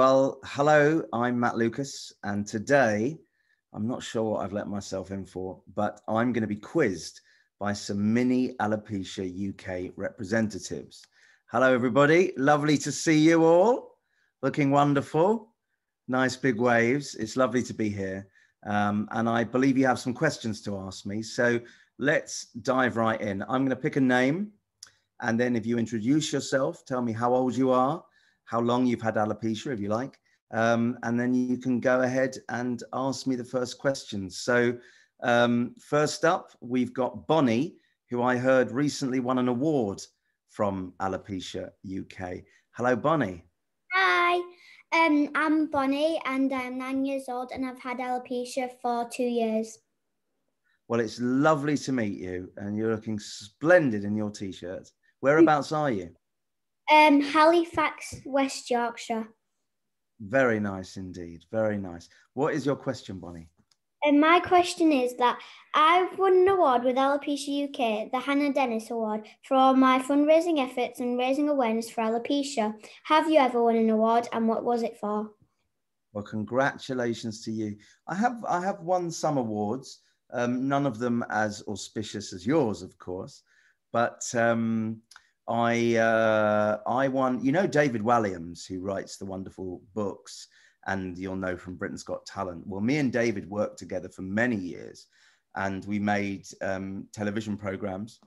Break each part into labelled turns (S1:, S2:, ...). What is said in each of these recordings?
S1: Well, hello, I'm Matt Lucas, and today I'm not sure what I've let myself in for, but I'm going to be quizzed by some mini alopecia UK representatives. Hello, everybody. Lovely to see you all. Looking wonderful. Nice big waves. It's lovely to be here. Um, and I believe you have some questions to ask me. So let's dive right in. I'm going to pick a name. And then if you introduce yourself, tell me how old you are, how long you've had alopecia, if you like. Um, and then you can go ahead and ask me the first questions. So, um, first up, we've got Bonnie, who I heard recently won an award from Alopecia UK. Hello, Bonnie.
S2: Hi, um, I'm Bonnie and I'm nine years old and I've had alopecia for two years.
S1: Well, it's lovely to meet you, and you're looking splendid in your t shirt. Whereabouts are you?
S2: Um, Halifax, West Yorkshire.
S1: Very nice indeed. Very nice. What is your question, Bonnie?
S2: And my question is that I've won an award with Alopecia UK, the Hannah Dennis Award, for all my fundraising efforts and raising awareness for alopecia. Have you ever won an award and what was it for?
S1: Well, congratulations to you. I have I have won some awards, um, none of them as auspicious as yours, of course, but um, I uh, I won. You know David Walliams, who writes the wonderful books, and you'll know from Britain's Got Talent. Well, me and David worked together for many years, and we made um, television programs,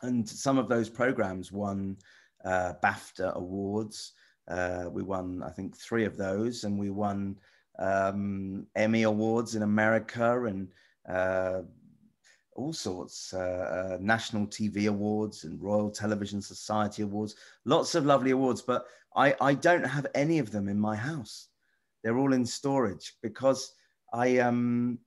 S1: and some of those programs won uh, BAFTA awards. Uh, we won, I think, three of those, and we won um, Emmy awards in America and uh, all sorts, uh, uh, national TV awards and Royal Television Society awards, lots of lovely awards, but I, I don't have any of them in my house. They're all in storage because I, um,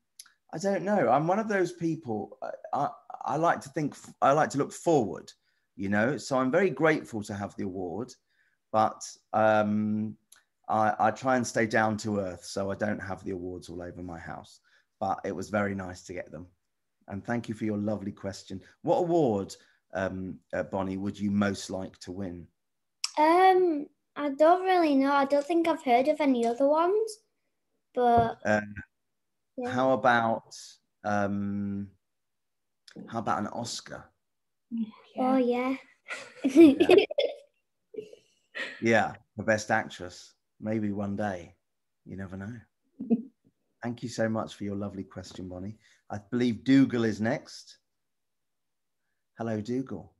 S1: I don't know. I'm one of those people. I, I, I like to think, I like to look forward, you know. So I'm very grateful to have the award, but um, I, I try and stay down to earth, so I don't have the awards all over my house. But it was very nice to get them and thank you for your lovely question. What award, um, uh, Bonnie, would you most like to win?
S2: Um, I don't really know. I don't think I've heard of any other ones, but
S1: uh, yeah. how about um, how about an Oscar?
S2: Oh yeah.
S1: yeah. yeah, the best actress. Maybe one day. You never know. Thank you so much for your lovely question, Bonnie. I believe Dougal is next. Hello, Dougal.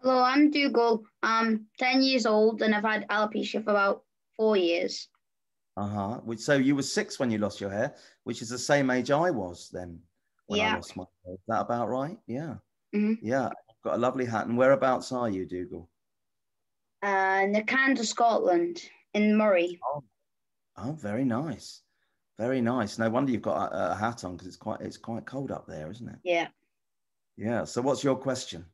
S3: Hello, I'm Dougal. I'm 10 years old and I've had alopecia for about four years.
S1: Uh huh. So you were six when you lost your hair, which is the same age I was then when yeah. I lost my hair. Is that about right? Yeah.
S3: Mm-hmm.
S1: Yeah. I've got a lovely hat. And whereabouts are you, Dougal?
S3: Uh, Nakanda, Scotland, in Moray.
S1: Oh. oh, very nice. Very nice. No wonder you've got a, a hat on because it's quite it's quite cold up there, isn't it?
S3: Yeah.
S1: Yeah. So, what's your question?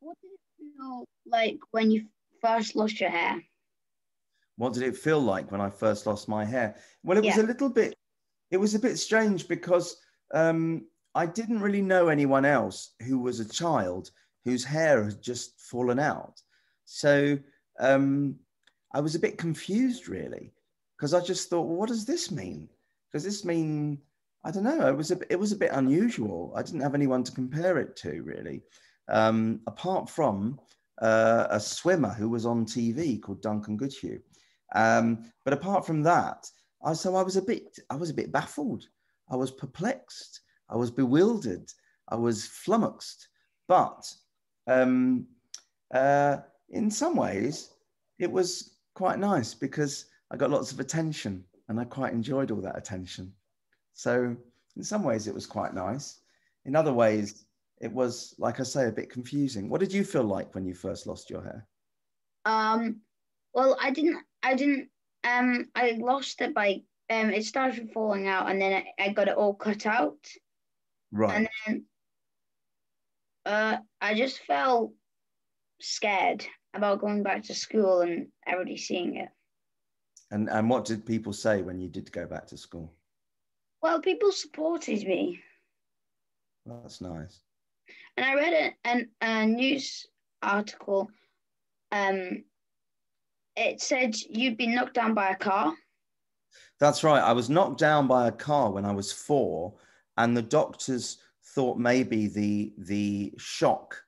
S3: What did it feel like when you first lost your hair?
S1: What did it feel like when I first lost my hair? Well, it was a little bit. It was a bit strange because um, I didn't really know anyone else who was a child whose hair had just fallen out. So um, I was a bit confused, really because I just thought, well, what does this mean? Does this mean I don't know? It was a it was a bit unusual. I didn't have anyone to compare it to really, um, apart from uh, a swimmer who was on TV called Duncan Goodhew. Um, but apart from that, I so I was a bit I was a bit baffled. I was perplexed. I was bewildered. I was flummoxed. But um, uh, in some ways, it was quite nice because I got lots of attention and I quite enjoyed all that attention. So, in some ways, it was quite nice. In other ways, it was, like I say, a bit confusing. What did you feel like when you first lost your hair?
S3: Um, well, I didn't, I didn't, um, I lost it by, um, it started falling out and then I, I got it all cut out.
S1: Right.
S3: And then, uh, I just felt scared about going back to school and everybody seeing it.
S1: And and what did people say when you did go back to school?
S3: Well, people supported me.
S1: Well, that's nice.
S3: And I read a, an, a news article um, it said you'd been knocked down by a car.
S1: That's right. I was knocked down by a car when I was four, and the doctors thought maybe the the shock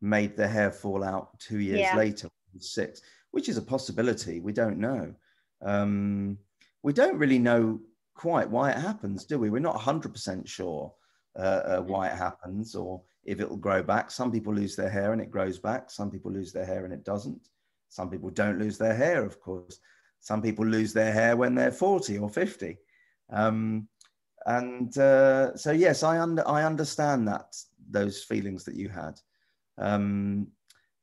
S1: made the hair fall out two years
S3: Yeah.
S1: later, six, which is a possibility. We don't know. Um, we don't really know quite why it happens, do we? We're not 100% sure uh, uh, why it happens or if it'll grow back. Some people lose their hair and it grows back. Some people lose their hair and it doesn't. Some people don't lose their hair, of course. Some people lose their hair when they're 40 or 50. Um, and uh, so, yes, I, under, I understand that, those feelings that you had. Um,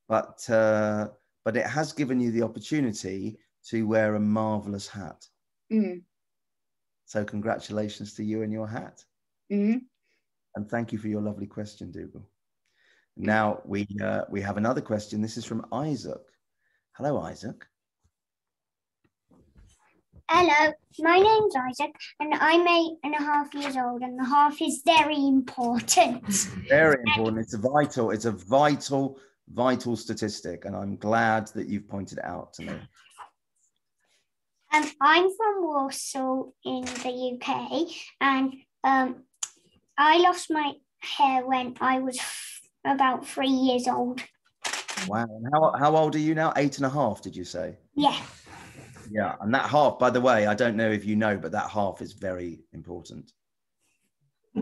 S1: but, uh, but it has given you the opportunity to wear a marvelous hat.
S3: Mm.
S1: So, congratulations to you and your hat.
S3: Mm.
S1: And thank you for your lovely question, Dougal. Now we uh, we have another question. This is from Isaac. Hello, Isaac.
S4: Hello, my name's Isaac, and I'm eight and a half years old, and the half is very important.
S1: Very important. It's vital. It's a vital, vital statistic, and I'm glad that you've pointed it out to me.
S4: Um, I'm from Warsaw in the UK, and um, I lost my hair when I was about three years old.
S1: Wow. And how how old are you now? Eight and a half. Did you say?
S4: Yeah,
S1: Yeah. And that half, by the way, I don't know if you know, but that half is very important.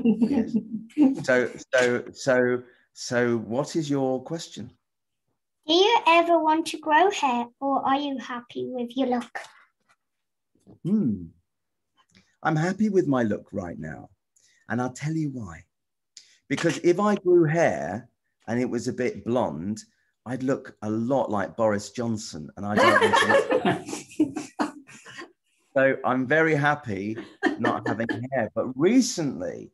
S1: Yes. So so so so, what is your question?
S4: do you ever want to grow hair, or are you happy with your look?
S1: Hmm. I'm happy with my look right now. And I'll tell you why. Because if I grew hair and it was a bit blonde, I'd look a lot like Boris Johnson. And I don't want to. So I'm very happy not having hair. But recently,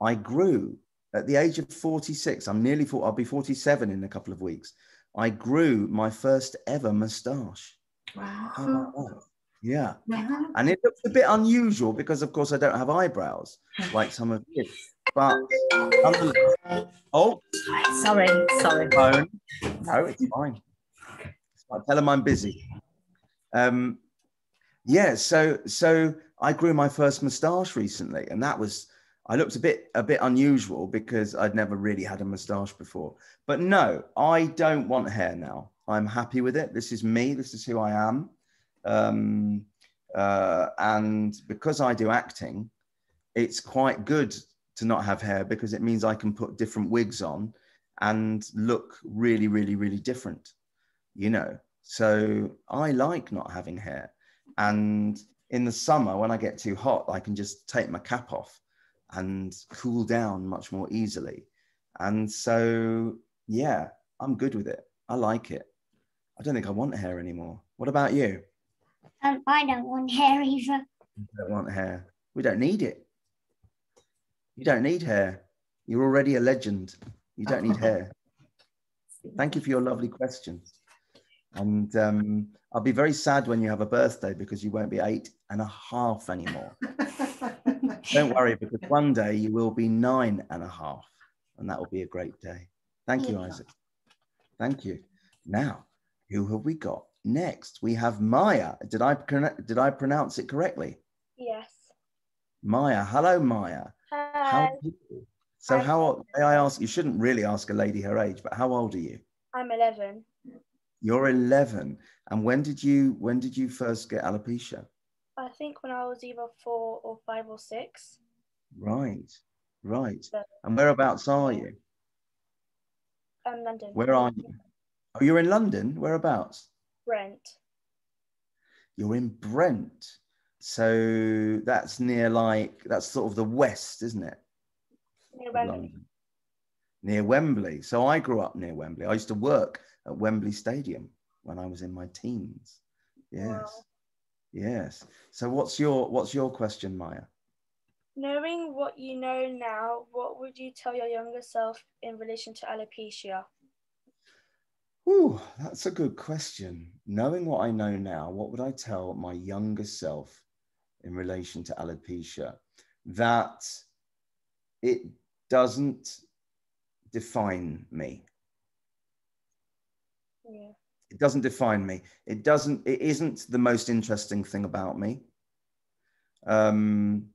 S1: I grew at the age of 46. I'm nearly, four, I'll be 47 in a couple of weeks. I grew my first ever moustache.
S5: Wow.
S1: Yeah.
S5: Wow.
S1: And it looks a bit unusual because, of course, I don't have eyebrows like some of you. But oh,
S5: Sorry, sorry.
S1: phone. No, it's fine. Fine. Tell them I'm busy. Um, yeah, so so I grew my first moustache recently, and that was I looked a bit a bit unusual because I'd never really had a moustache before. But no, I don't want hair now. I'm happy with it. This is me. This is who I am. Um, uh, and because I do acting, it's quite good to not have hair because it means I can put different wigs on and look really, really, really different, you know. So I like not having hair. And in the summer, when I get too hot, I can just take my cap off and cool down much more easily. And so, yeah, I'm good with it. I like it. I don't think I want hair anymore. What about you?
S4: Um, I don't want hair either.
S1: You don't want hair. We don't need it. You don't need hair. You're already a legend. You don't need hair. Thank you for your lovely questions. And um, I'll be very sad when you have a birthday because you won't be eight and a half anymore. Don't worry, because one day you will be nine and a half, and that will be a great day. Thank you. Isaac. Thank you. Now, who have we got next? We have Maya. Did I did I pronounce it correctly?
S6: Yes.
S1: Maya. Hello, Maya. How
S6: Hi,
S1: you? So, how old, may I ask? You shouldn't really ask a lady her age, but how old are you?
S6: I'm 11.
S1: You're 11. And when did you when did you first get alopecia?
S6: I think when I was either four or five or six.
S1: Right, right.
S6: But-
S1: And whereabouts are you?
S6: Um, London.
S1: Where are you? Oh, you're in London. Whereabouts?
S6: Brent.
S1: You're in Brent. So that's near like that's sort of the west, isn't it?
S6: Near Wembley.
S1: London? Near Wembley. So I grew up near Wembley. I used to work at Wembley Stadium when I was in my teens. Yes.
S6: Wow.
S1: Yes. So what's your what's your question, Maya?
S6: Knowing what you know now, what would you tell your younger self in relation to alopecia?
S1: Ooh, that's a good question. Knowing what I know now, what would I tell my younger self in relation to alopecia? That it doesn't define me. It doesn't define me. It doesn't. It isn't the most interesting thing about me. Um,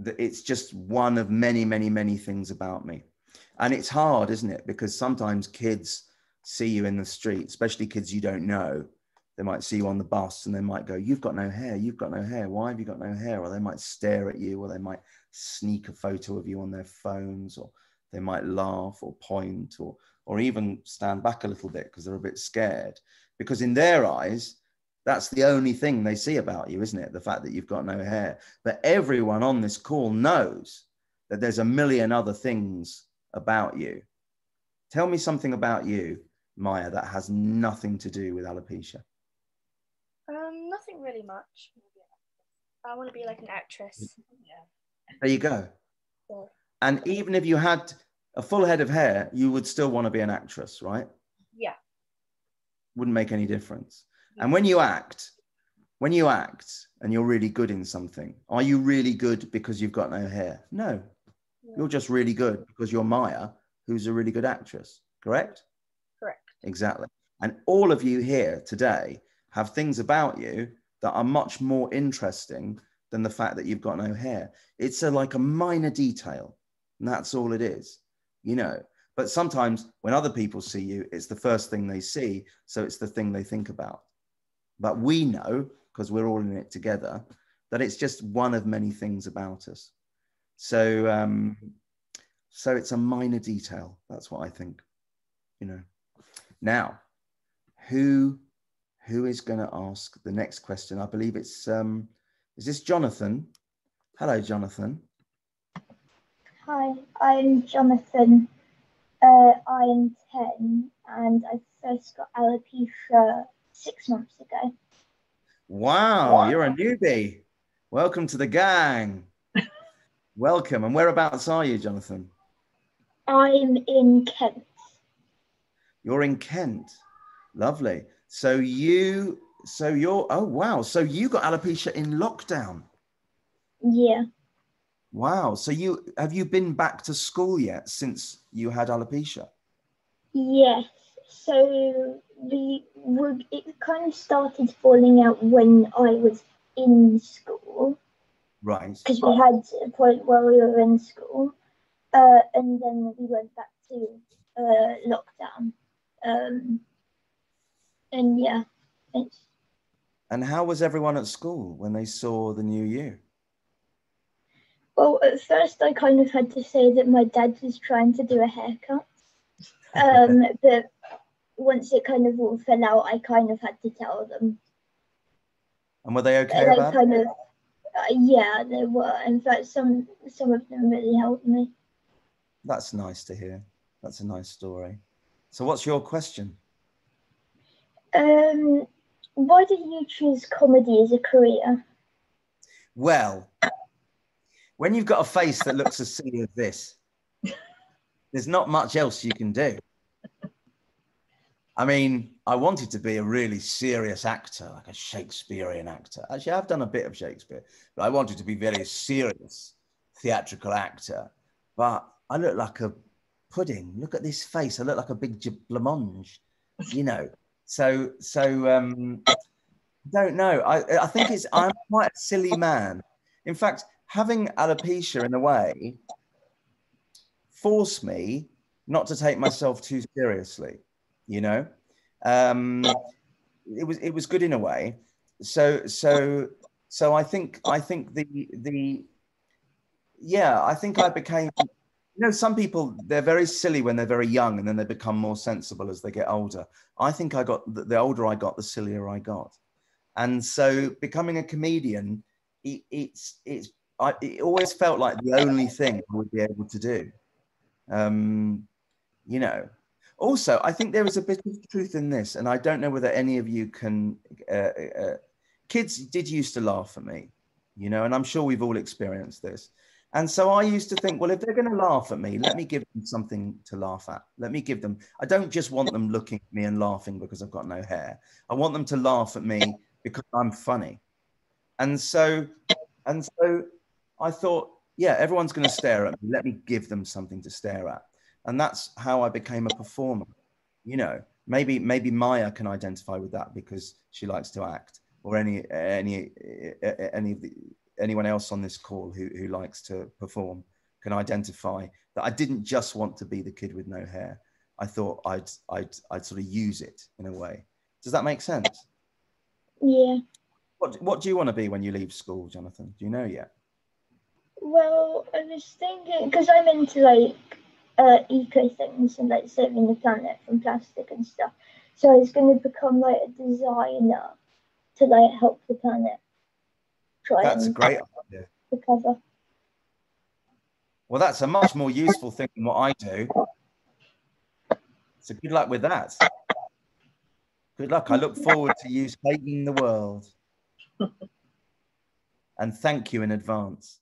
S1: that it's just one of many, many, many things about me, and it's hard, isn't it? Because sometimes kids see you in the street, especially kids you don't know. They might see you on the bus and they might go, "You've got no hair. You've got no hair. Why have you got no hair?" Or they might stare at you, or they might sneak a photo of you on their phones, or they might laugh or point, or or even stand back a little bit because they're a bit scared. Because in their eyes, that's the only thing they see about you, isn't it? The fact that you've got no hair. But everyone on this call knows that there's a million other things about you. Tell me something about you, Maya, that has nothing to do with alopecia.
S6: Um, nothing really much. I want to be like an actress. Yeah.
S1: There you go.
S6: Yeah.
S1: And even if you had a full head of hair, you would still want to be an actress, right?
S6: Yeah.
S1: Wouldn't make any difference. And when you act, when you act and you're really good in something, are you really good because you've got no hair? No.
S6: Yeah.
S1: You're just really good because you're Maya, who's a really good actress, correct?
S6: Correct.
S1: Exactly. And all of you here today have things about you that are much more interesting than the fact that you've got no hair. It's a, like a minor detail, and that's all it is, you know. But sometimes when other people see you, it's the first thing they see, so it's the thing they think about. But we know, because we're all in it together, that it's just one of many things about us. So, um, so it's a minor detail. That's what I think. You know. Now, who who is going to ask the next question? I believe it's um, is this Jonathan? Hello, Jonathan.
S7: Hi, I'm Jonathan. Uh, I'm 10 and I first got alopecia six months ago.
S1: Wow,
S7: Wow.
S1: you're a newbie. Welcome to the gang. Welcome. And whereabouts are you, Jonathan?
S7: I'm in Kent.
S1: You're in Kent. Lovely. So you, so you're, oh wow. So you got alopecia in lockdown.
S7: Yeah.
S1: Wow. So you, have you been back to school yet since you had alopecia?
S7: Yes. So the it kind of started falling out when I was in school
S1: Right.
S7: because we had a point where we were in school, uh, and then we went back to uh, lockdown. Um, and yeah, it's
S1: And how was everyone at school when they saw the new you?
S7: Well, at first I kind of had to say that my dad was trying to do a haircut. Um, but once it kind of all fell out, I kind of had to tell them.
S1: And were they okay
S7: I
S1: about it?
S7: kind of, uh, yeah, they were. In fact, some some of them really helped me.
S1: That's nice to hear. That's a nice story. So what's your question?
S7: Um, why did you choose comedy as a career?
S1: Well, when you've got a face that looks as silly as this, there's not much else you can do. I mean, I wanted to be a really serious actor, like a Shakespearean actor. Actually, I've done a bit of Shakespeare, but I wanted to be very serious theatrical actor. But I look like a pudding. Look at this face. I look like a big blancmange, you know. So, so um, I don't know. I, I think it's I'm quite a silly man. In fact, having alopecia in a way forced me not to take myself too seriously. You know, um, it was it was good in a way. So so so I think I think the the yeah I think I became. You know, some people they're very silly when they're very young, and then they become more sensible as they get older. I think I got the, older I got, the sillier I got, and so becoming a comedian, it, it's it's I, it always felt like the only thing I would be able to do. Um, you know. Also, I think there is a bit of truth in this, and I don't know whether any of you can. Uh, uh, kids did used to laugh at me, you know, and I'm sure we've all experienced this. And so I used to think, well, if they're going to laugh at me, let me give them something to laugh at. Let me give them. I don't just want them looking at me and laughing because I've got no hair. I want them to laugh at me because I'm funny. And so, and so, I thought, yeah, everyone's going to stare at me. Let me give them something to stare at. And that's how I became a performer. You know, maybe maybe Maya can identify with that because she likes to act, or any any any of the anyone else on this call who who likes to perform can identify that I didn't just want to be the kid with no hair. I thought I'd I'd I'd sort of use it in a way. Does that make sense?
S7: Yeah.
S1: What what do you want to be when you leave school, Jonathan? Do you know yet?
S7: Well, I was thinking because I'm into like uh, eco things and like saving the planet from plastic and stuff. So I was going to become like a designer to like help the planet. Try
S1: That's a
S7: and
S1: great idea.
S7: recover.
S1: Well, that's a much more useful thing than what I do. So good luck with that. Good luck. I look forward to you saving the world. And thank you in advance.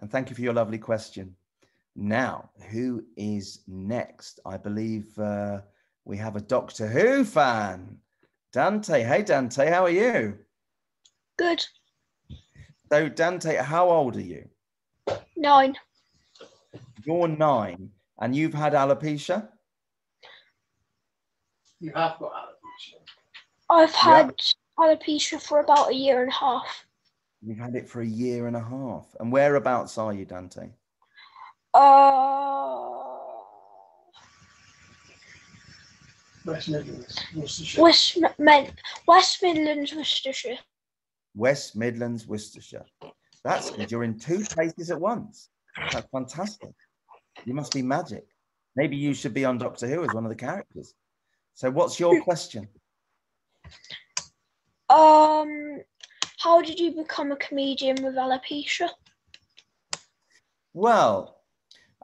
S1: And thank you for your lovely question. Now, who is next? I believe uh, we have a Doctor Who fan. Dante. Hey, Dante, how are you?
S8: Good.
S1: So, Dante, how old are you?
S8: Nine.
S1: You're nine and you've had alopecia?
S9: You have got alopecia.
S8: I've
S1: Yeah.
S8: had alopecia for about a year and a half.
S1: You've had it for a year and a half. And whereabouts are you, Dante?
S8: Uh,
S9: West Midlands, Worcestershire.
S8: West, Med- West Midlands, Worcestershire.
S1: West Midlands, Worcestershire. That's good. You're in two places at once. That's fantastic. You must be magic. Maybe you should be on Doctor Who as one of the characters. So, what's your question?
S8: Um, how did you become a comedian with alopecia?
S1: Well,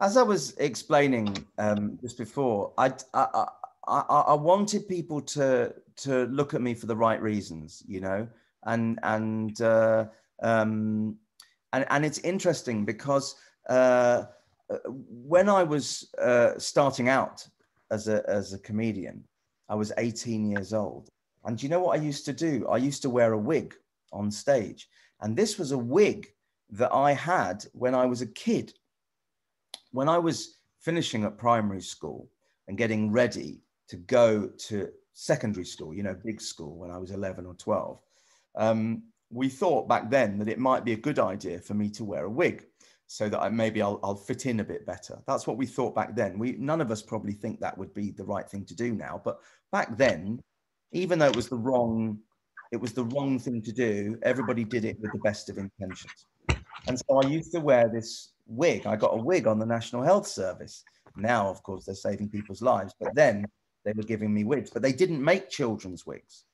S1: as I was explaining um, just before, I, I, I, I wanted people to to look at me for the right reasons, you know, and and uh, um, and and it's interesting because uh, when I was uh, starting out as a as a comedian, I was 18 years old, and you know what I used to do? I used to wear a wig on stage, and this was a wig that I had when I was a kid. When I was finishing at primary school and getting ready to go to secondary school, you know, big school when I was 11 or 12, um, we thought back then that it might be a good idea for me to wear a wig so that I, maybe I'll, I'll fit in a bit better. That's what we thought back then. We none of us probably think that would be the right thing to do now, but back then, even though it was the wrong, it was the wrong thing to do. Everybody did it with the best of intentions. And so I used to wear this wig. I got a wig on the National Health Service. Now, of course, they're saving people's lives, but then they were giving me wigs, but they didn't make children's wigs.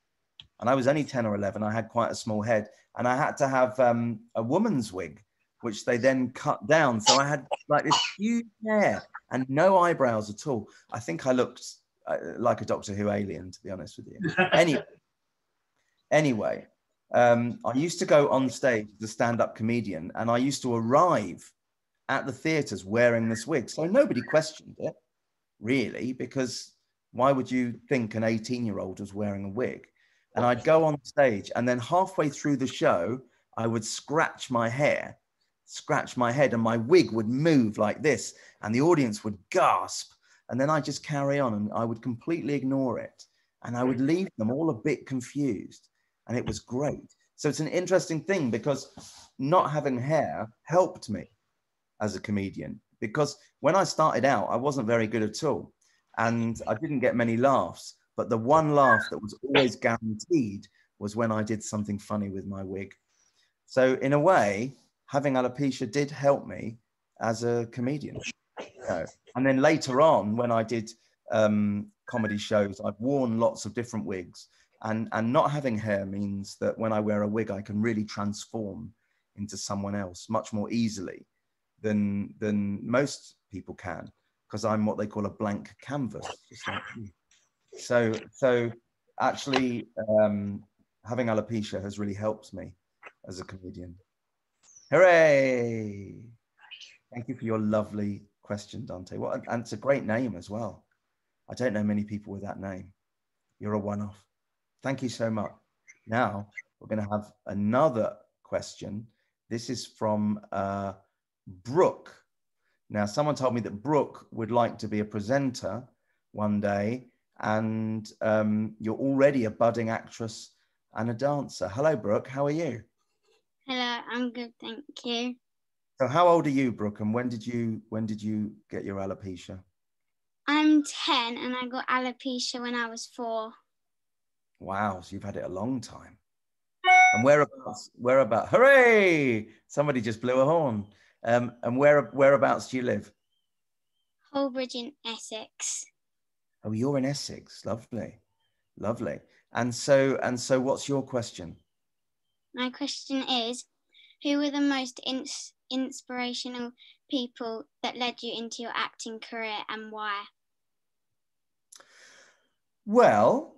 S1: And I was only 10 or 11. I had quite a small head, and I had to have um, a woman's wig, which they then cut down. So I had like this huge hair and no eyebrows at all. I think I looked uh, like a Doctor Who alien, to be honest with you. Anyway, anyway, um, I used to go on stage as a stand-up comedian, and I used to arrive at the theatres wearing this wig. So nobody questioned it, really, because why would you think an 18-year-old was wearing a wig? And I'd go on stage, and then halfway through the show, I would scratch my hair, scratch my head, and my wig would move like this, and the audience would gasp. And then I just carry on, and I would completely ignore it, and I would leave them all a bit confused and it was great. So it's an interesting thing because not having hair helped me as a comedian because when I started out, I wasn't very good at all and I didn't get many laughs. But the one laugh that was always guaranteed was when I did something funny with my wig. So, in a way, having alopecia did help me as a comedian. You know. And then later on, when I did um, comedy shows, I've worn lots of different wigs and and not having hair means that when i wear a wig i can really transform into someone else much more easily than than most people can because i'm what they call a blank canvas. Like so so actually um having alopecia has really helped me as a comedian. Hooray! Thank you for your lovely question dante. And it's a great name as well. I don't know many people with that name. You're a one-off Thank you so much. Now we're going to have another question. This is from uh, Brooke. Now, someone told me that Brooke would like to be a presenter one day, and um, you're already a budding actress and a dancer. Hello, Brooke. How are you?
S10: Hello, I'm good, thank you.
S1: So, how old are you, Brooke? And when did you when did you get your alopecia?
S10: I'm 10 and I got alopecia when I was four.
S1: Wow, so you've had it a long time. And whereabouts? Whereabouts? Hooray! Somebody just blew a horn. Um, and where whereabouts do you live?
S10: Hullbridge in Essex.
S1: Oh, you're in Essex. Lovely, lovely. And so, and so, what's your question?
S10: My question is, who were the most ins- inspirational people that led you into your acting career, and why?
S1: Well,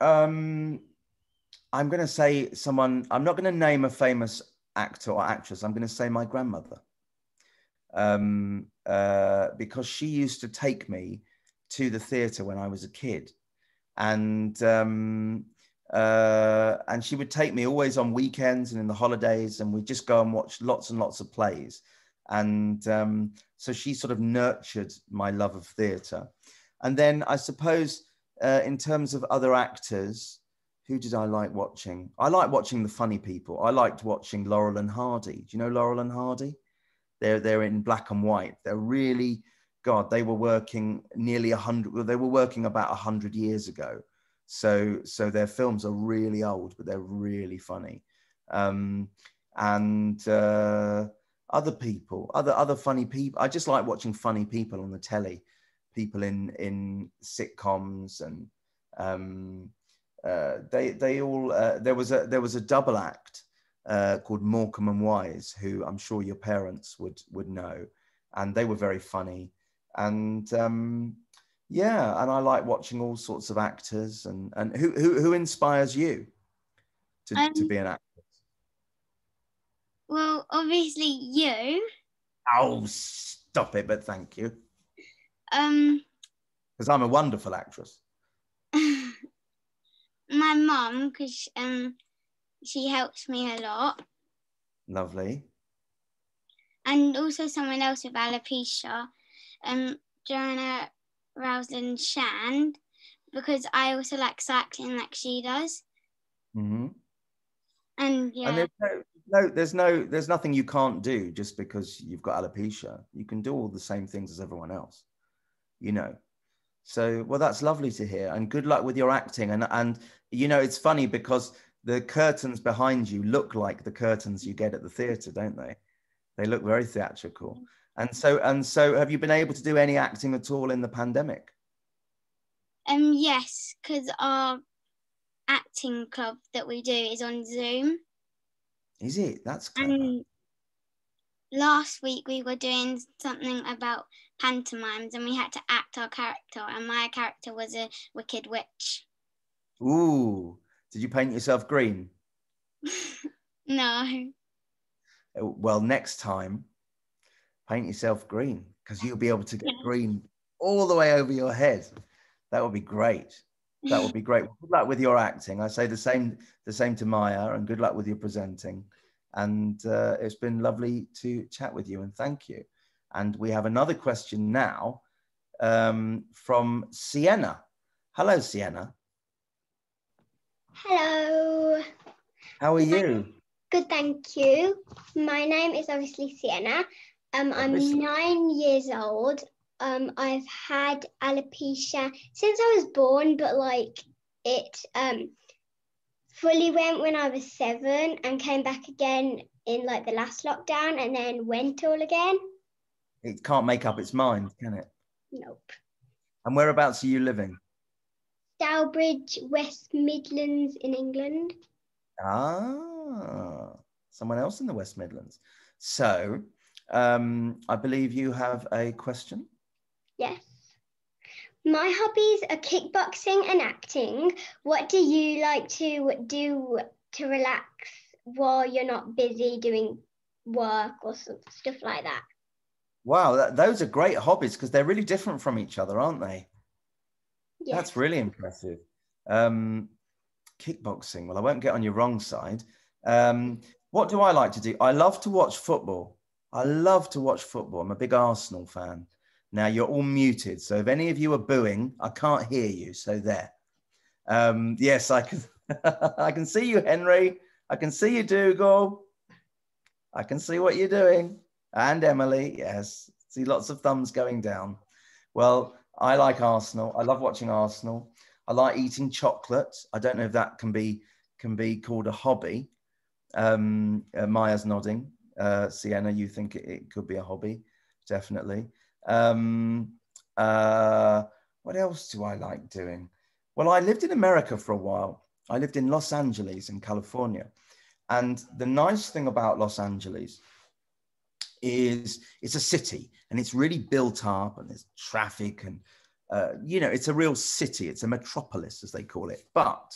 S1: um, I'm going to say someone. I'm not going to name a famous actor or actress. I'm going to say my grandmother, um, uh, because she used to take me to the theatre when I was a kid, and um, uh, and she would take me always on weekends and in the holidays, and we'd just go and watch lots and lots of plays, and um, so she sort of nurtured my love of theatre, and then I suppose uh, in terms of other actors. Who did I like watching? I like watching the funny people. I liked watching Laurel and Hardy. Do you know Laurel and Hardy? They're they're in black and white. They're really God, they were working nearly a hundred. Well, they were working about a hundred years ago. So, so their films are really old, but they're really funny. Um, and uh, other people, other other funny people. I just like watching funny people on the telly, people in in sitcoms, and um, uh, they they all. Uh, there was a there was a double act uh, called Morecambe and Wise, who I'm sure your parents would would know, and they were very funny and um, yeah, and I like watching all sorts of actors. And and who who, who inspires you to,
S10: Um,
S1: to be an actor?
S10: Well, obviously you.
S1: Oh, stop it! But thank you,
S10: Um,
S1: because I'm a wonderful actress.
S10: my mum, because um, she helps me a lot,
S1: Lovely.
S10: and also someone else with alopecia, um, Joanna Rowsell Shand, because I also like cycling like she does,
S1: Mm-hmm.
S10: and yeah,
S1: And there's no, no, there's no, there's nothing you can't do just because you've got alopecia. You can do all the same things as everyone else, you know. So, well, that's lovely to hear, and good luck with your acting. And and you know, it's funny because the curtains behind you look like the curtains you get at the theatre, don't they? They look very theatrical. And so, and so, have you been able to do any acting at all in the pandemic?
S10: um, yes, because our acting club that we do is on Zoom.
S1: Is it? That's clever.
S10: And last week we were doing something about pantomimes and we had to act our character and my character was a wicked witch.
S1: Ooh, did you paint yourself green?
S10: no.
S1: Uh, Well, next time, paint yourself green because you'll be able to get
S10: Yeah.
S1: green all the way over your head. That would be great. That would be great. Good luck with your acting. I say the same, the same to Maya, and good luck with your presenting. And uh, it's been lovely to chat with you, and thank you. And we have another question now um, from Sienna. Hello, Sienna.
S11: Hello.
S1: How are you?
S11: Good, thank you. My name is obviously Sienna. Um, I'm nine years old. Um, I've had alopecia since I was born, but like it um fully went when I was seven and came back again in like the last lockdown and then went all again.
S1: It can't make up its mind, can it?
S11: Nope.
S1: And whereabouts are you living?
S11: Stourbridge, West Midlands in England.
S1: Ah, someone else in the West Midlands. So, um, I believe you have a question.
S11: Yes. My hobbies are kickboxing and acting. What do you like to do to relax while you're not busy doing work or stuff like that?
S1: Wow, that, those are great hobbies because they're really different from each other, aren't they?
S11: Yes.
S1: That's really impressive. Um, kickboxing. Well, I won't get on your wrong side. Um, what do I like to do? I love to watch football. I love to watch football. I'm a big Arsenal fan. Now you're all muted. So if any of you are booing, I can't hear you. So there. Um, yes, I can. I can see you, Henry. I can see you, Dougal. I can see what you're doing. And Emily, yes. See lots of thumbs going down. Well, I like Arsenal. I love watching Arsenal. I like eating chocolate. I don't know if that can be can be called a hobby. Um, uh, Maya's nodding. Uh, Sienna, you think it, it could be a hobby? Definitely. Um, uh, what else do I like doing? Well, I lived in America for a while. I lived in Los Angeles in California. And the nice thing about Los Angeles is it's a city and it's really built up and there's traffic and, uh, you know, it's a real city. It's a metropolis, as they call it. But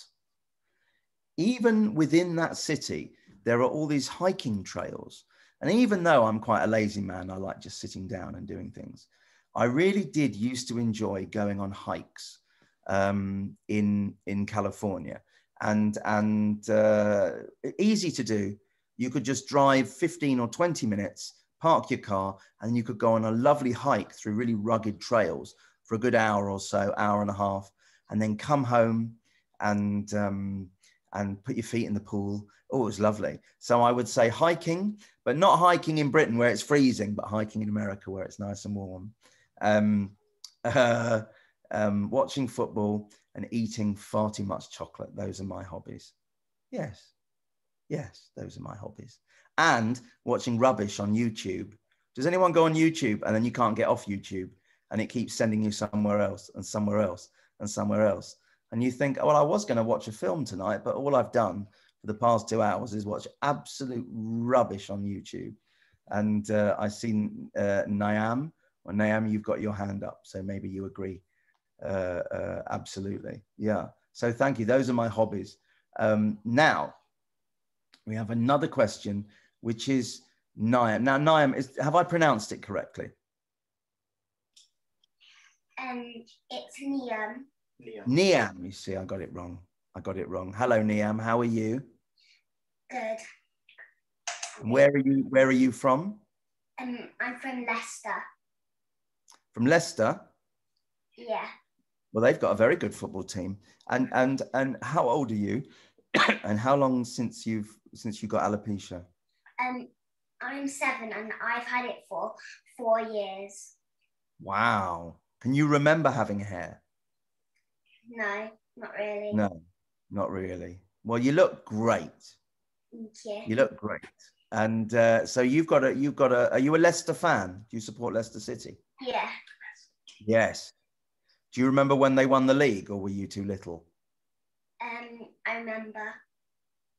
S1: even within that city, there are all these hiking trails. And even though I'm quite a lazy man, I like just sitting down and doing things. I really did used to enjoy going on hikes um, in in California, and and uh, easy to do. You could just drive 15 or 20 minutes, park your car, and you could go on a lovely hike through really rugged trails for a good hour or so, hour and a half, and then come home and um, and put your feet in the pool. Oh, it was lovely. So I would say hiking, but not hiking in Britain where it's freezing, but hiking in America where it's nice and warm. Um, uh, um, watching football and eating far too much chocolate. Those are my hobbies. Yes. Yes, those are my hobbies. And watching rubbish on YouTube. Does anyone go on YouTube and then you can't get off YouTube and it keeps sending you somewhere else and somewhere else and somewhere else? And you think, well, I was going to watch a film tonight, but all I've done for the past two hours is watch absolute rubbish on YouTube. And uh, I've seen uh, Niam. Well, Niam, you've got your hand up, so maybe you agree. Uh, uh, absolutely. Yeah. So thank you. Those are my hobbies. Um, now, we have another question, which is Niam. Now, Niam, is, have I pronounced it correctly?
S4: Um, it's Niam.
S1: Niam. Niam, You see, I got it wrong. I got it wrong. Hello, Niam. How are you?
S4: Good.
S1: Where are you? Where are you from?
S4: Um, I'm from Leicester.
S1: From Leicester.
S4: Yeah.
S1: Well, they've got a very good football team. And and and how old are you? and how long since you've since you got alopecia?
S4: Um, I'm seven and I've had it for four years.
S1: Wow. Can you remember having hair?
S4: No, not really.
S1: No, not really. Well, you look great.
S4: Thank you.
S1: You look great. And uh, so you've got a you've got a are you a Leicester fan? Do you support Leicester City?
S4: Yeah.
S1: Yes. Do you remember when they won the league or were you too little?
S4: Um, I remember.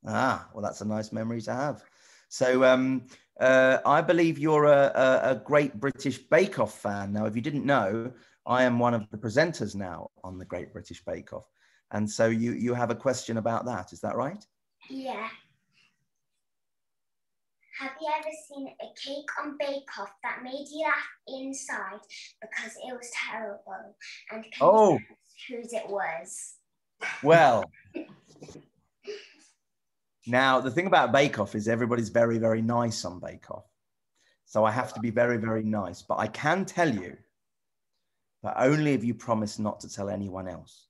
S1: Ah, well, that's a nice memory to have. So um, uh, I believe you're a, a, a Great British Bake Off fan. Now, if you didn't know, I am one of the presenters now on the Great British Bake Off. And so you, you have a question about that, is that right?
S4: Yeah. Have you ever seen a cake on Bake Off that made you laugh inside because it was terrible? And can
S1: Oh.
S4: whose it was?
S1: Well, now the thing about Bake Off is everybody's very, very nice on Bake Off. So I have to be very, very nice. But I can tell you, but only if you promise not to tell anyone else,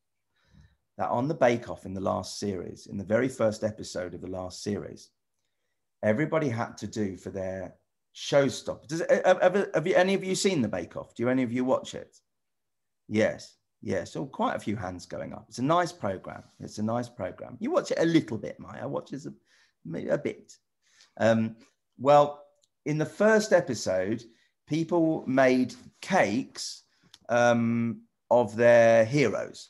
S1: that on the Bake Off in the last series, in the very first episode of the last series, everybody had to do for their showstopper. Does have, have, have any of you seen the Bake Off? Do any of you watch it? Yes, yes. So quite a few hands going up. It's a nice program. It's a nice program. You watch it a little bit, Maya. Watch it a, a bit. Um, well, in the first episode, people made cakes um, of their heroes.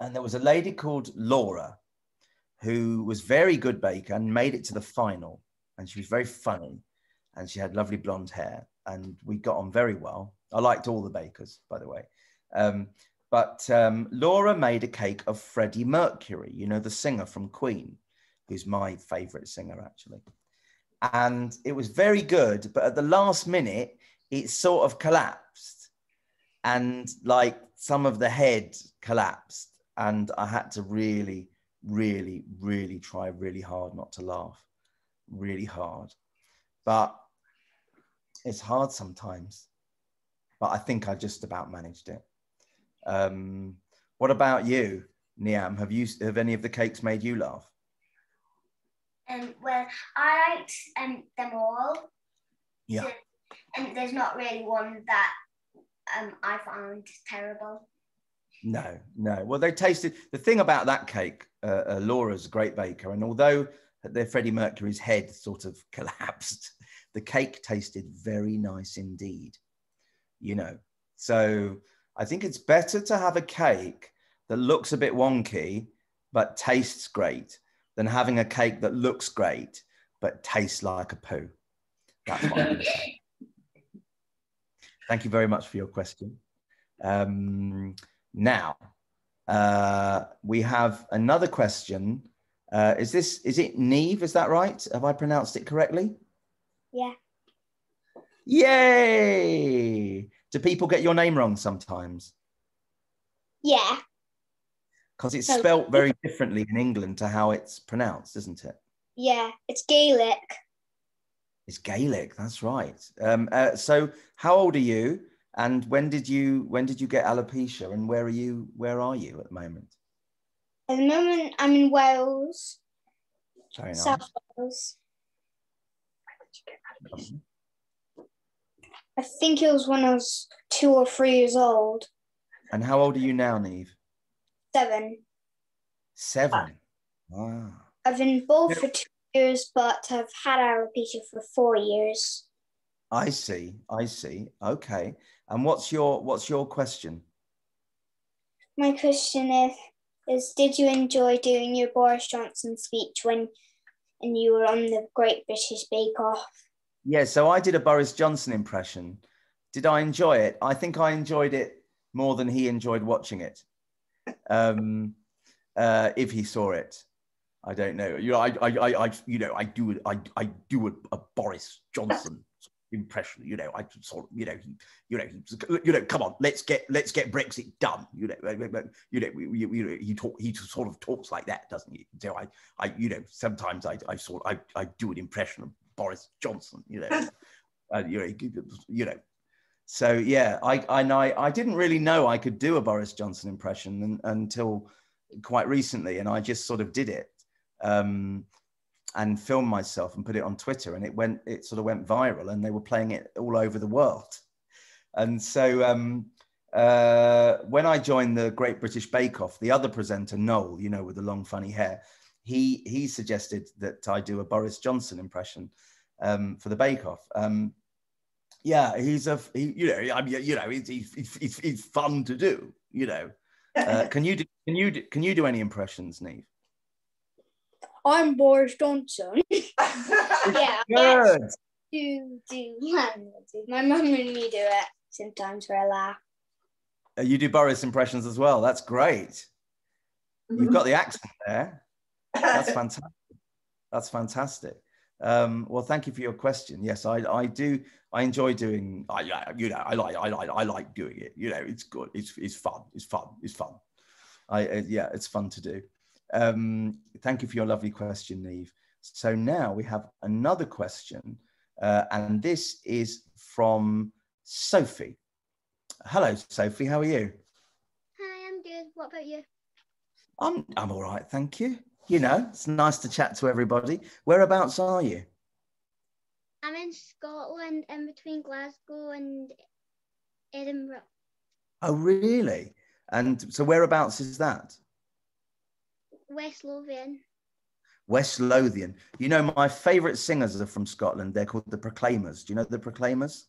S1: And there was a lady called Laura who was very good baker and made it to the final. And she was very funny and she had lovely blonde hair. And we got on very well. I liked all the bakers, by the way. Um, but um, Laura made a cake of Freddie Mercury, you know, the singer from Queen, who's my favorite singer, actually. And it was very good. But at the last minute, it sort of collapsed. And like some of the head collapsed. And I had to really, really, really try really hard not to laugh, really hard. But it's hard sometimes. but I think I just about managed it. Um, what about you, Niam? Have you have any of the cakes made you laugh?
S4: Um, well, I liked um, them all.
S1: Yeah.
S4: So, and there's not really one that um, I found terrible.
S1: No, no. Well, they tasted the thing about that cake. Uh, uh, Laura's a great baker, and although their Freddie Mercury's head sort of collapsed, the cake tasted very nice indeed. You know, so I think it's better to have a cake that looks a bit wonky but tastes great than having a cake that looks great but tastes like a poo. That's what I'm going to say. Thank you very much for your question. Um, now, uh, we have another question. Uh, is this, is it Niamh? Is that right? Have I pronounced it correctly?
S2: Yeah.
S1: Yay! Do people get your name wrong sometimes?
S2: Yeah.
S1: Because it's
S2: So-
S1: spelt very differently in England to how it's pronounced, isn't it?
S2: Yeah. It's Gaelic.
S1: It's Gaelic. That's right. Um, uh, so, how old are you? And when did you when did you get alopecia? And where are you? Where are you at the moment?
S2: At the moment, I'm in Wales,
S1: Very nice.
S2: South Wales. I think it was when I was two or three years old.
S1: And how old are you now, Niamh?
S2: Seven.
S1: Seven. Wow.
S2: I've been bald for two years, but I've had alopecia for four years.
S1: I see. I see. Okay. And what's your what's your question?
S2: My question is, is did you enjoy doing your Boris Johnson speech when and you were on the Great British Bake Off?
S1: Yeah, so I did a Boris Johnson impression. Did I enjoy it? I think I enjoyed it more than he enjoyed watching it. Um, uh, if he saw it, I don't know. You know, I, I, I, I you know, I do, I, I do a, a Boris Johnson impression. You know, I sort of, you know, he, you know, he, you know, come on, let's get, let's get Brexit done. You know, you know, you, know, he talk, he sort of talks like that, doesn't he? So I, I, you know, sometimes I, I sort, I, I do an impression of Boris Johnson. You know, uh, you know, you know. So yeah, I, I I, I didn't really know I could do a Boris Johnson impression un, until quite recently, and I just sort of did it. Um, and filmed myself and put it on Twitter, and it went, it sort of went viral, and they were playing it all over the world. And so um, uh, when I joined the Great British Bake Off, the other presenter, Noel, you know, with the long funny hair, he he suggested that I do a Boris Johnson impression um, for the Bake Off. Um, yeah, he's a he, you know, I mean, you know, he's he's, he's, he's fun to do. You know, uh, can you do, can you do, can you do any impressions, Niamh?
S2: I'm Boris Johnson. yeah,
S1: Good.
S2: do do my mum and me do it sometimes for a laugh.
S1: Uh, you do Boris impressions as well. That's great. You've got the accent there. That's fantastic. That's fantastic. Um, well, thank you for your question. Yes, I, I do. I enjoy doing. I, I, you know, I like, I like, I like doing it. You know, it's good. It's, it's fun. It's fun. It's fun. I, uh, yeah, it's fun to do. Um, thank you for your lovely question, Niamh. So now we have another question, uh, and this is from Sophie. Hello, Sophie. How are you?
S11: Hi, I'm good. What about you?
S1: I'm I'm all right, thank you. You know, it's nice to chat to everybody. Whereabouts are you?
S11: I'm in Scotland, in between Glasgow and Edinburgh.
S1: Oh, really? And so, whereabouts is that?
S11: West Lothian.
S1: West Lothian. You know, my favourite singers are from Scotland. They're called the Proclaimers. Do you know the Proclaimers?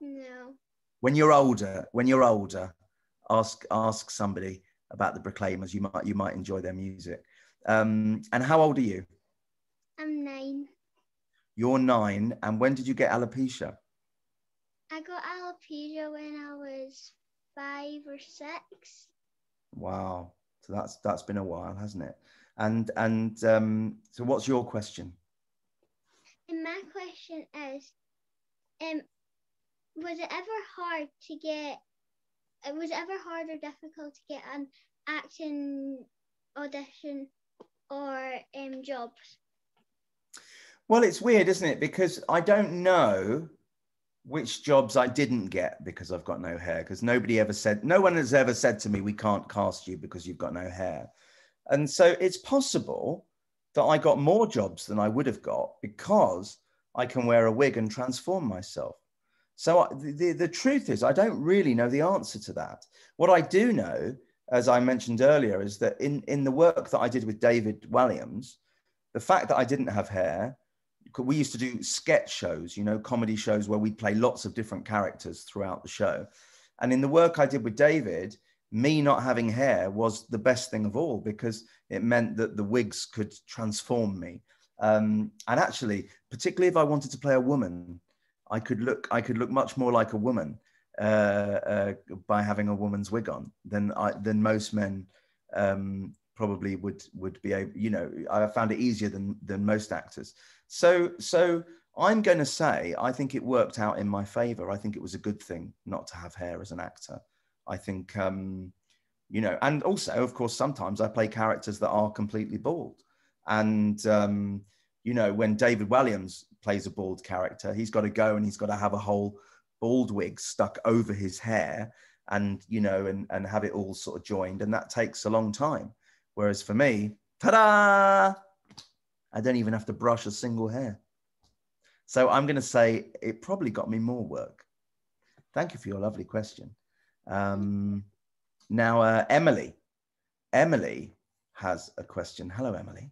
S11: No.
S1: When you're older, when you're older, ask ask somebody about the Proclaimers. You might you might enjoy their music. Um, and how old are you?
S11: I'm nine.
S1: You're nine. And when did you get alopecia?
S11: I got alopecia when I was five or six.
S1: Wow. So that's that's been a while, hasn't it? And and um, so what's your question?
S11: And my question is, um, was it ever hard to get? uh, Was it ever hard or difficult to get an acting audition or um jobs?
S1: Well, it's weird, isn't it? Because I don't know which jobs I didn't get because I've got no hair. Because nobody ever said, no one has ever said to me, we can't cast you because you've got no hair. And so it's possible that I got more jobs than I would have got because I can wear a wig and transform myself. So I, the, the truth is, I don't really know the answer to that. What I do know, as I mentioned earlier, is that in, in the work that I did with David Walliams, the fact that I didn't have hair, we used to do sketch shows, you know, comedy shows where we'd play lots of different characters throughout the show. And in the work I did with David, me not having hair was the best thing of all because it meant that the wigs could transform me. Um, and actually, particularly if I wanted to play a woman, I could look I could look much more like a woman uh, uh, by having a woman's wig on than I, than most men um, probably would would be able. You know, I found it easier than than most actors. So so I'm going to say I think it worked out in my favor. I think it was a good thing not to have hair as an actor. I think um, you know, and also of course sometimes I play characters that are completely bald, and um, you know when David Walliams plays a bald character, he's got to go and he's got to have a whole bald wig stuck over his hair and you know and and have it all sort of joined, and that takes a long time. Whereas for me, ta-da! I don't even have to brush a single hair. So I'm going to say it probably got me more work. Thank you for your lovely question. Um, now, uh, Emily. Emily has a question. Hello, Emily.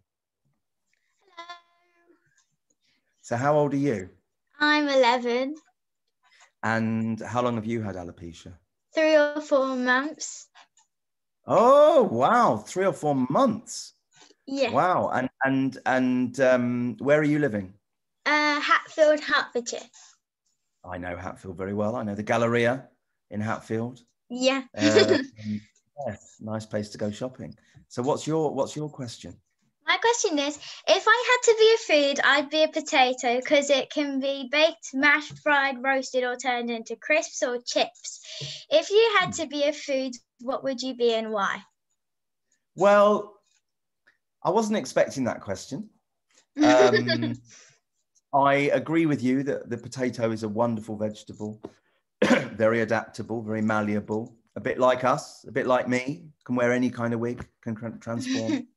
S12: Hello.
S1: So, how old are you?
S12: I'm 11.
S1: And how long have you had alopecia?
S12: Three or four months.
S1: Oh, wow. Three or four months.
S12: Yeah.
S1: Wow. And and and um, where are you living?
S12: Uh, Hatfield, Hertfordshire.
S1: I know Hatfield very well. I know the Galleria in Hatfield.
S12: Yeah.
S1: Uh, yes, nice place to go shopping. So, what's your what's your question?
S12: My question is if I had to be a food, I'd be a potato because it can be baked, mashed, fried, roasted, or turned into crisps or chips. If you had to be a food, what would you be and why?
S1: Well, I wasn't expecting that question. Um, I agree with you that the potato is a wonderful vegetable, very adaptable, very malleable, a bit like us, a bit like me, can wear any kind of wig, can transform.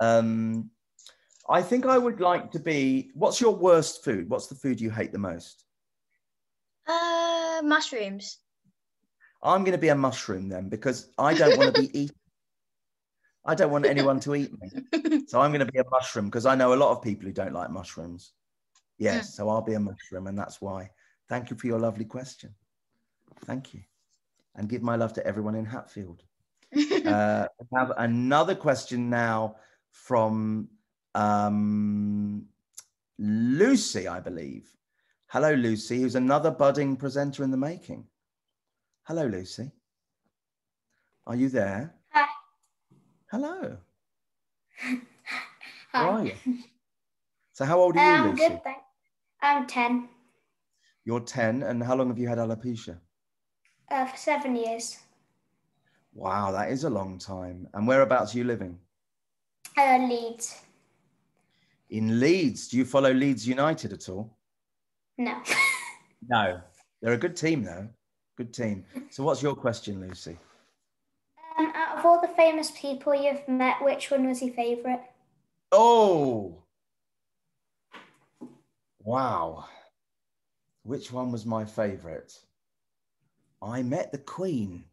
S1: um, I think I would like to be. What's your worst food? What's the food you hate the most?
S12: Uh, mushrooms.
S1: I'm going to be a mushroom then because I don't want to be eaten. I don't want anyone to eat me. So I'm going to be a mushroom because I know a lot of people who don't like mushrooms. Yes, so I'll be a mushroom and that's why. Thank you for your lovely question. Thank you. And give my love to everyone in Hatfield. uh, I have another question now from um, Lucy, I believe. Hello, Lucy, who's another budding presenter in the making. Hello, Lucy. Are you there?
S2: Hi.
S1: Hello.
S2: Hi.
S1: How are you? So, how old are you,
S2: Um,
S1: Lucy?
S2: good, thanks. I'm 10,
S1: You're 10, and how long have you had alopecia?
S2: uh, for seven years.
S1: Wow, that is a long time. And whereabouts are you living?
S2: Uh, Leeds.
S1: In Leeds. Do you follow Leeds United at all?
S2: No.
S1: No. They're a good team, though. Good team. So, what's your question, Lucy?
S2: Um, out of all the famous people you've met, which one was your favourite?
S1: Oh, wow. Which one was my favorite? I met the Queen.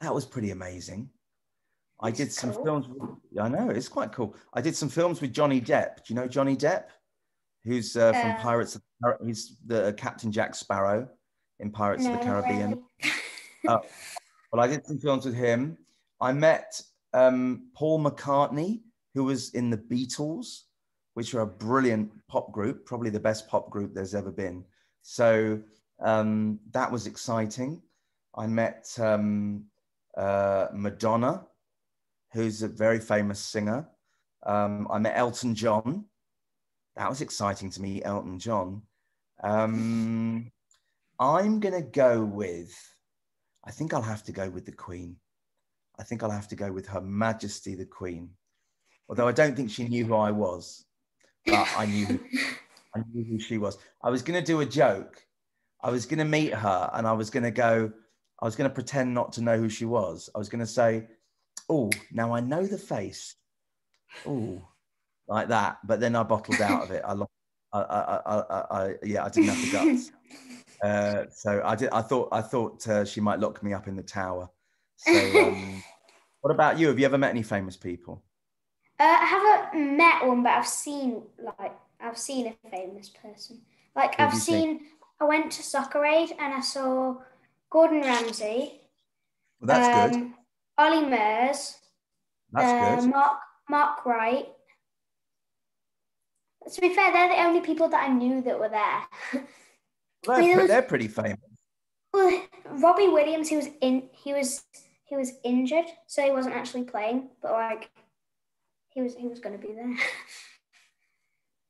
S1: That was pretty amazing. I did some
S2: cool.
S1: films. With, I know it's quite cool. I did some films with Johnny Depp. Do you know Johnny Depp? Who's uh, from
S2: Uh,
S1: Pirates? Of, he's the Captain Jack Sparrow in Pirates
S2: No,
S1: of the Caribbean. Oh, well, I did some films with him. I met um, Paul McCartney, who was in the Beatles, which are a brilliant pop group, probably the best pop group there's ever been. So um, that was exciting. I met um, uh, Madonna, who's a very famous singer. Um, I met Elton John. That was exciting to meet Elton John. Um, I'm going to go with, I think I'll have to go with the Queen. I think I'll have to go with Her Majesty the Queen. Although I don't think she knew who I was, but I knew who, I knew who she was. I was going to do a joke I was going to meet her and I was going to go, I was going to pretend not to know who she was. I was going to say, Oh, now I know the face. Oh, like that. But then I bottled out of it. I lost, I, I, I, I, yeah, I didn't have the guts. Uh, so I did. I thought. I thought uh, she might lock me up in the tower. So, um, what about you? Have you ever met any famous people?
S2: Uh, I haven't met one, but I've seen like I've seen a famous person. Like
S1: Who
S2: I've
S1: seen?
S2: seen. I went to Soccer Aid and I saw Gordon Ramsay.
S1: Well, that's good.
S2: Olly Murs.
S1: That's
S2: uh,
S1: good.
S2: Mark Mark Wright. To be fair, they're the only people that I knew that were there.
S1: Well,
S2: I mean,
S1: they're,
S2: there was-
S1: they're pretty famous.
S2: Well, Robbie Williams, he was in, he was he was injured, so he wasn't actually playing, but like he was he was going to be there.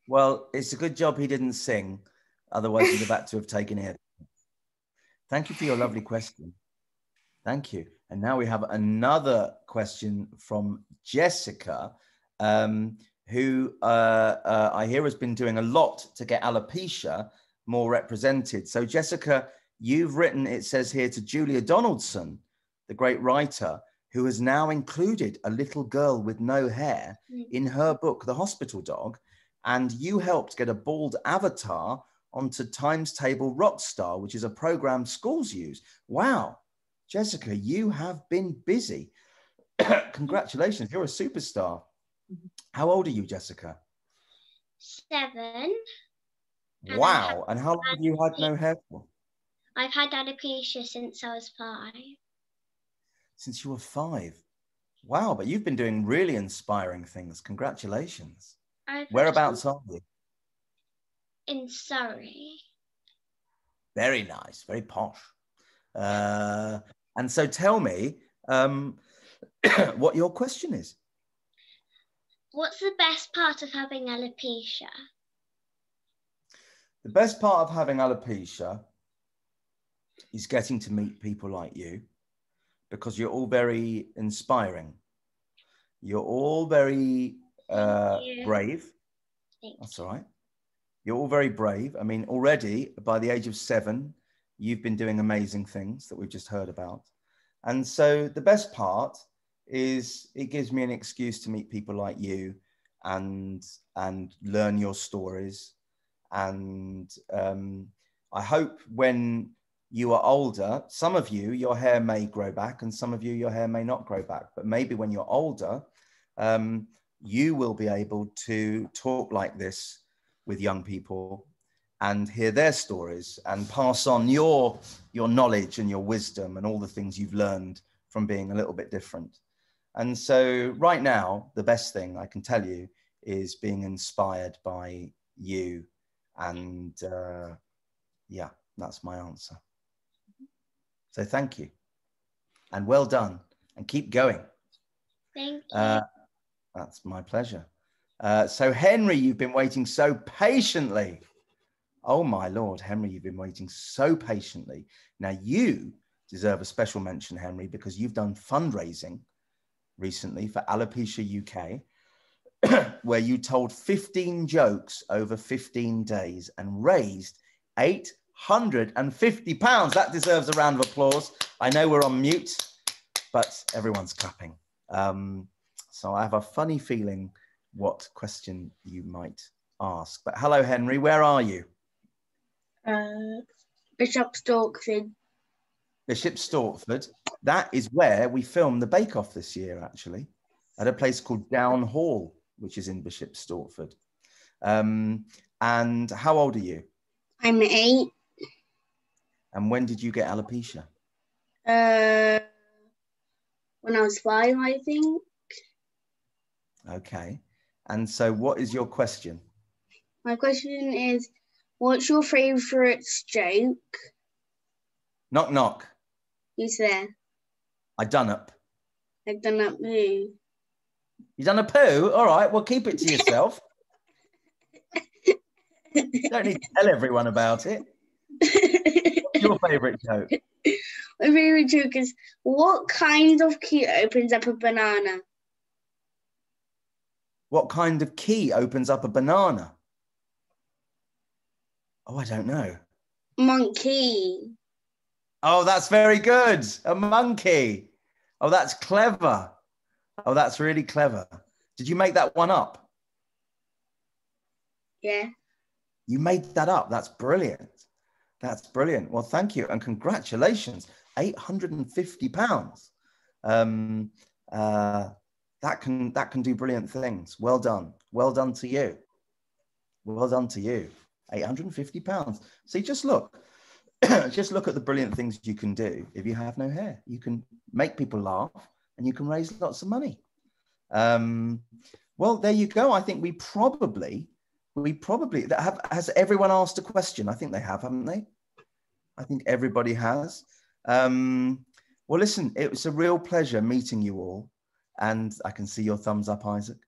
S1: Well, it's a good job he didn't sing. Otherwise, he'd have had to have taken it. Thank you for your lovely question. Thank you. And now we have another question from Jessica, um, who uh, uh, I hear has been doing a lot to get alopecia more represented. So, Jessica, you've written, it says here, to Julia Donaldson, the great writer, who has now included a little girl with no hair in her book, The Hospital Dog. And you helped get a bald avatar onto Times Table Rockstar, which is a program schools use. Wow. Jessica, you have been busy. Congratulations, you're a superstar. How old are you, Jessica?
S13: Seven. And
S1: Wow. And how long have you had no hair for?
S13: I've had alopecia since I was five.
S1: Since you were five. Wow, but you've been doing really inspiring things. Congratulations.
S13: I've
S1: Whereabouts are you?
S13: in Surrey.
S1: Very nice, very posh. Uh, and so tell me um, what your question is.
S13: What's the best part of having alopecia?
S1: The best part of having alopecia is getting to meet people like you because you're all very inspiring. You're all very uh,
S13: you.
S1: brave. That's all right. You're all very brave. I mean, already by the age of seven, you've been doing amazing things that we've just heard about. And so the best part is it gives me an excuse to meet people like you and and learn your stories. And um, I hope when you are older, some of you, your hair may grow back, and some of you, your hair may not grow back. But maybe when you're older, um, you will be able to talk like this with young people and hear their stories and pass on your your knowledge and your wisdom and all the things you've learned from being a little bit different and so right now the best thing i can tell you is being inspired by you and uh, yeah that's my answer so thank you and well done and keep going
S13: Thank you.
S1: uh, that's my pleasure. Uh, so, Henry, you've been waiting so patiently. Oh, my Lord, Henry, you've been waiting so patiently. Now, you deserve a special mention, Henry, because you've done fundraising recently for Alopecia UK, where you told 15 jokes over 15 days and raised 850 pounds. That deserves a round of applause. I know we're on mute, but everyone's clapping. Um, so I have a funny feeling what question you might ask. But hello, Henry, where are you?
S14: Uh, Bishop Stortford.
S1: Bishop Stortford. That is where we filmed the Bake Off this year, actually, at a place called Down Hall, which is in Bishop Stortford. Um, and how old are you?
S14: I'm eight.
S1: And when did you get alopecia?
S14: Uh, when I was five, I think.
S1: Okay. And so, what is your question?
S14: My question is, what's your favourite joke?
S1: Knock, knock.
S14: Who's there?
S1: I done up.
S14: I've done that who?
S1: You done a poo? All right. Well, keep it to yourself. Don't need to tell everyone about it. What's your favourite joke?
S14: My favourite joke is, what kind of key opens up a banana?
S1: What kind of key opens up a banana? Oh, I don't know.
S14: Monkey.
S1: Oh, that's very good. A monkey. Oh, that's clever. Oh, that's really clever. Did you make that one up?
S14: Yeah.
S1: You made that up. That's brilliant. That's brilliant. Well, thank you and congratulations. £850. Um, uh, that can that can do brilliant things. Well done. Well done to you. Well done to you. 850 pounds. See, just look, just look at the brilliant things you can do if you have no hair. You can make people laugh and you can raise lots of money. Um, well, there you go. I think we probably, we probably have, has everyone asked a question? I think they have, haven't they? I think everybody has. Um, well, listen, it was a real pleasure meeting you all. And I can see your thumbs up, Isaac.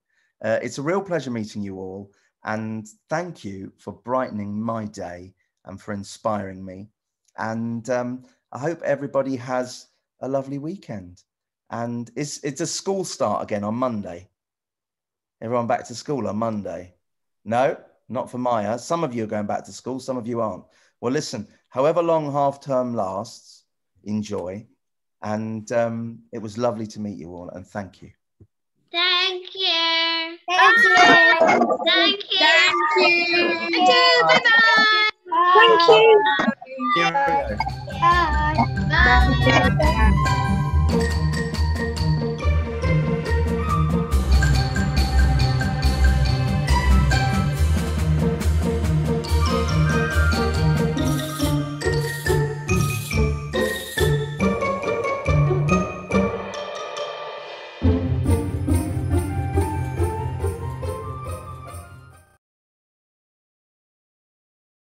S1: Uh, it's a real pleasure meeting you all. And thank you for brightening my day and for inspiring me. And um, I hope everybody has a lovely weekend. And it's, it's a school start again on Monday. Everyone back to school on Monday? No, not for Maya. Some of you are going back to school, some of you aren't. Well, listen, however long half term lasts, enjoy. And um, it was lovely to meet you all, and thank you.
S13: Thank.
S4: Thank you.
S13: Thank you.
S14: Thank you.
S13: Thank you. Bye bye.
S4: Thank you.
S1: Cheerio.
S4: Bye.
S13: Bye.